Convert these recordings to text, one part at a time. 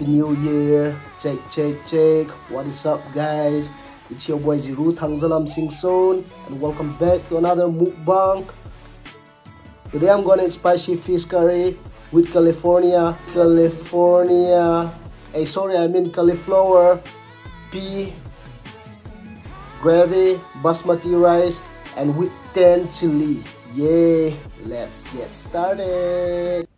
Happy New Year! Check, check, check. What is up, guys? It's your boy Ziru Thangjalam Singson, and welcome back to another mukbang. Today I'm gonna eat spicy fish curry with California, California. Hey, sorry, I mean cauliflower, pea, gravy, basmati rice, and with 10 chili. Yay! Let's get started.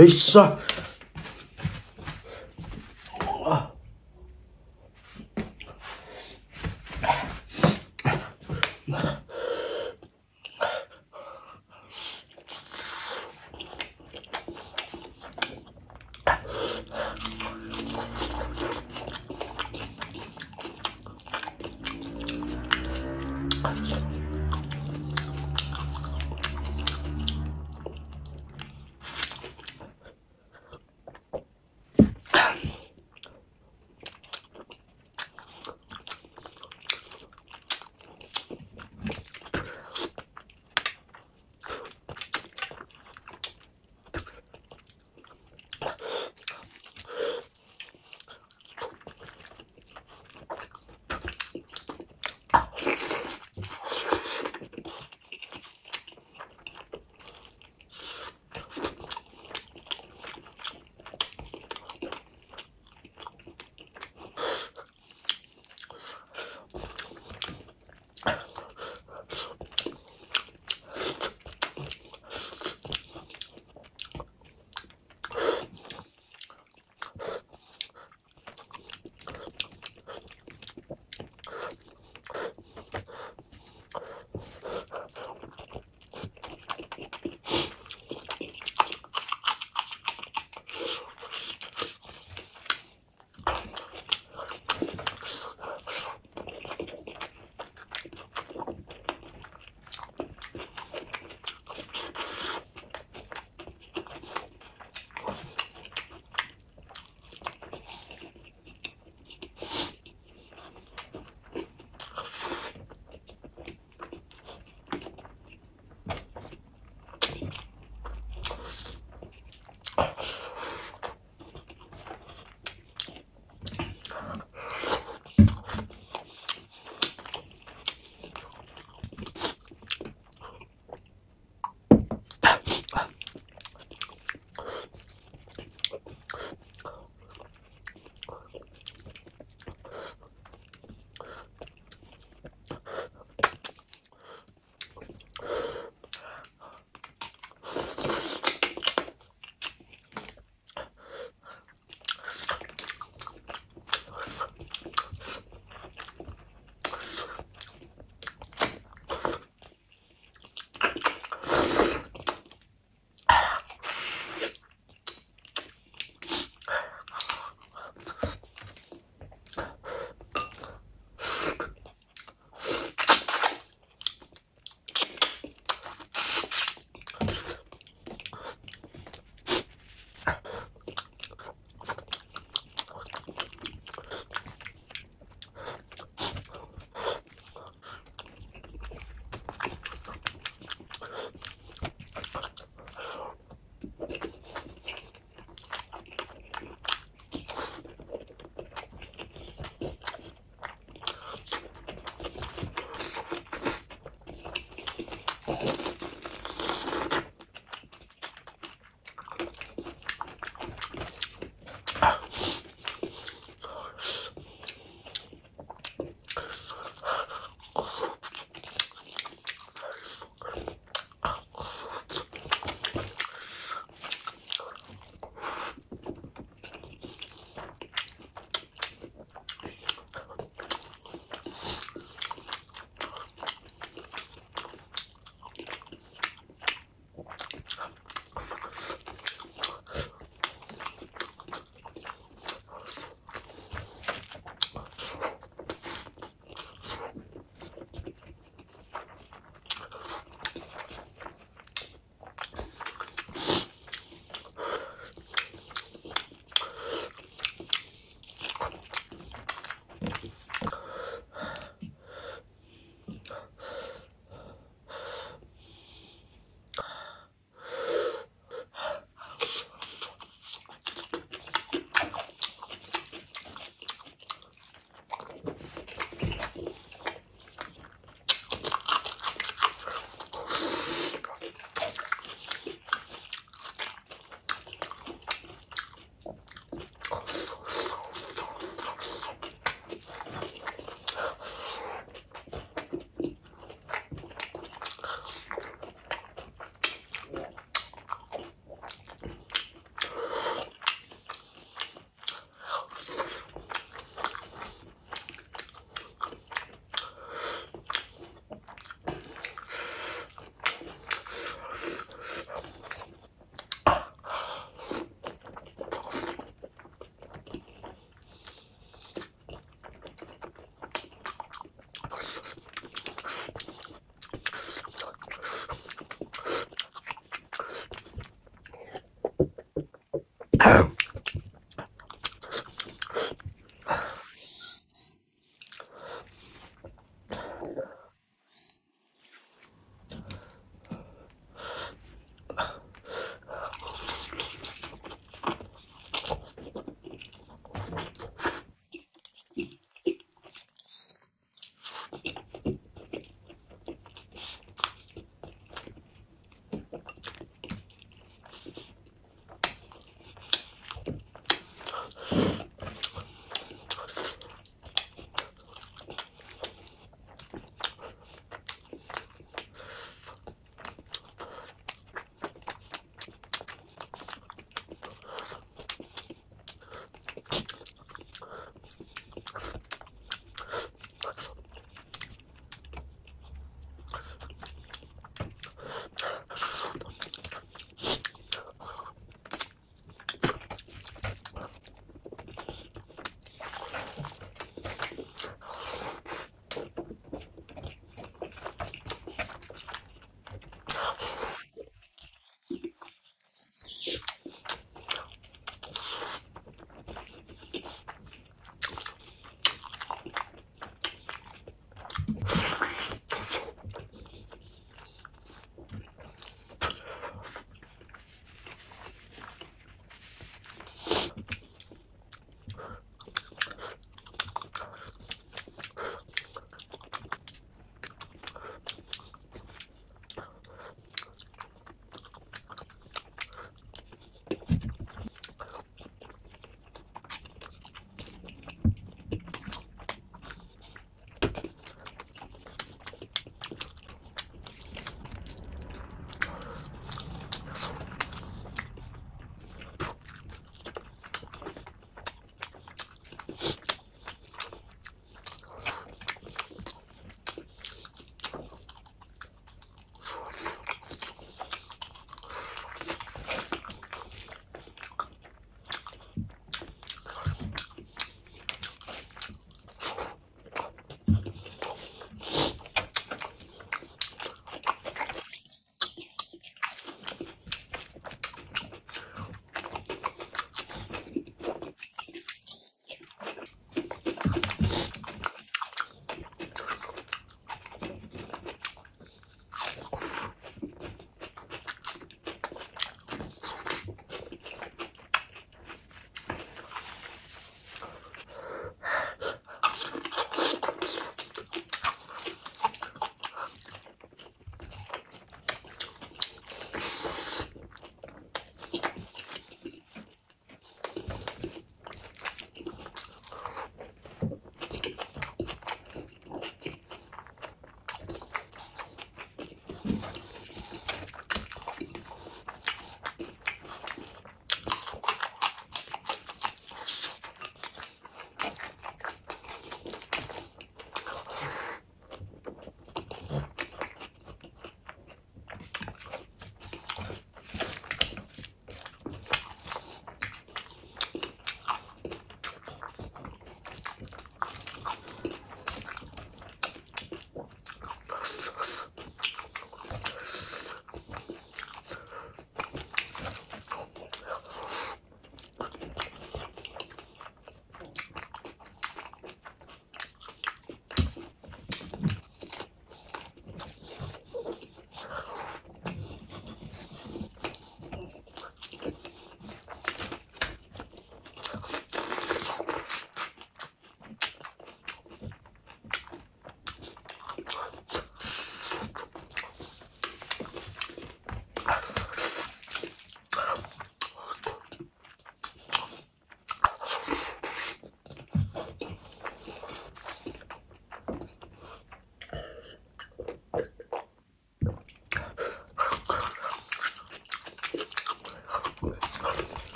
으쌰.